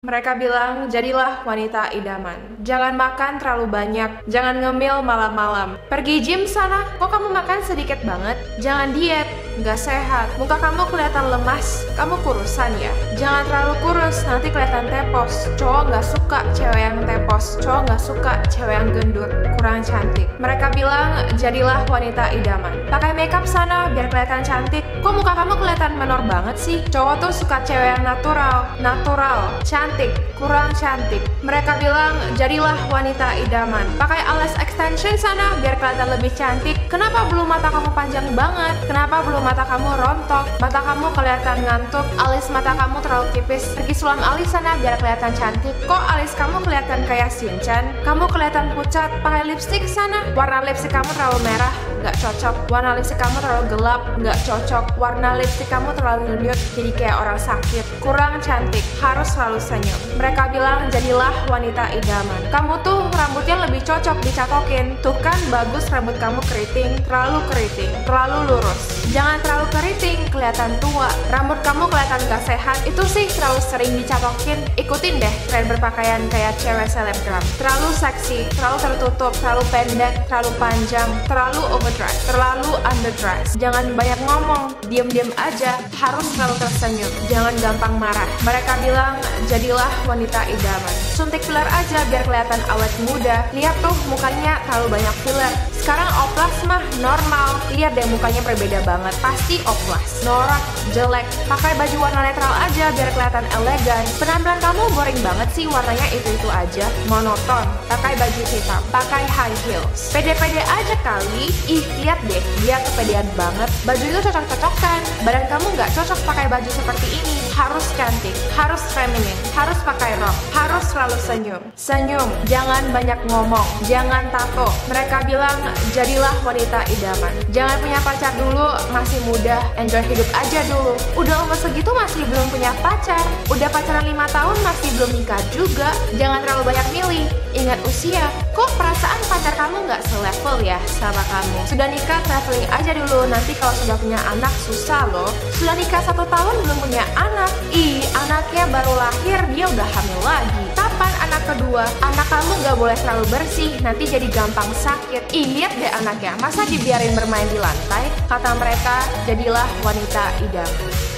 Mereka bilang, jadilah wanita idaman. Jangan makan terlalu banyak, jangan ngemil malam-malam. Pergi gym sana, kok kamu makan sedikit banget? Jangan diet, nggak sehat. Muka kamu kelihatan lemas, kamu kurusan ya? Jangan terlalu kurus, nanti kelihatan tepos. Cowok nggak suka cewek yang tepos, cowok nggak suka cewek yang gendut, kurang cantik. Mereka bilang, jadilah wanita idaman. Pakai makeup sana, biar kelihatan cantik. Kok muka kamu kelihatan menor banget sih? Cowok tuh suka cewek yang natural, natural, cantik kurang cantik. Mereka bilang, jadilah wanita idaman. Pakai alas extension sana biar kelihatan lebih cantik. Kenapa bulu mata kamu panjang banget? Kenapa bulu mata kamu rontok? Mata kamu kelihatan ngantuk, alis mata kamu terlalu tipis. Pergi sulam alis sana biar kelihatan cantik. Kok alis kamu kelihatan kayak Shinchan? Kamu kelihatan pucat. Pakai lipstick sana. Warna lipstick kamu terlalu merah, nggak cocok. Warna lipstick kamu terlalu gelap, nggak cocok. Warna lipstick kamu terlalu nyut, jadi kayak orang sakit. Kurang cantik, harus selalu senyum. Mereka bilang jadilah wanita idaman. Kamu tuh rambutnya lebih cocok dicatokin. Tuh kan bagus rambut kamu keriting, terlalu keriting, terlalu lurus. Jangan terlalu keriting, kelihatan tua. Rambut kamu kelihatan gak sehat. Itu sih terlalu sering dicatokin. Ikutin deh tren berpakaian kayak cewek selebgram. Terlalu seksi, terlalu tertutup, terlalu pendek, terlalu panjang, terlalu overdress, terlalu underdress. Jangan banyak ngomong, diem-diem aja, harus selalu tersenyum. Jangan gampang marah. Mereka bilang jadi jadilah wanita idaman. Suntik filler aja biar kelihatan awet muda. Lihat tuh mukanya terlalu banyak filler. Sekarang oplas mah normal. Lihat deh mukanya berbeda banget. Pasti oplas. Norak, jelek. Pakai baju warna netral aja biar kelihatan elegan. Penampilan kamu boring banget sih warnanya itu-itu aja. Monoton. Pakai baju hitam. Pakai high heels. Pede-pede aja kali. Ih, lihat deh. Dia kepedean banget. Baju itu cocok-cocokan. Badan kamu nggak cocok pakai baju seperti ini. Harus cantik. Harus feminin harus pakai rok, harus selalu senyum. Senyum, jangan banyak ngomong, jangan tato. Mereka bilang, jadilah wanita idaman. Jangan punya pacar dulu, masih muda, enjoy hidup aja dulu. Udah umur segitu masih belum punya pacar. Udah pacaran lima tahun masih belum nikah juga. Jangan terlalu banyak milih. Ingat usia, kok perasaan pacar kamu nggak selevel ya sama kamu? Sudah nikah, traveling aja dulu. Nanti kalau sudah punya anak, susah loh. Sudah nikah satu tahun belum punya anak. Ih, anaknya baru lahir, dia udah hamil lagi. Kapan anak kedua? Anak kamu gak boleh terlalu bersih, nanti jadi gampang sakit. Lihat deh anaknya, masa dibiarin bermain di lantai? Kata mereka, jadilah wanita idaman.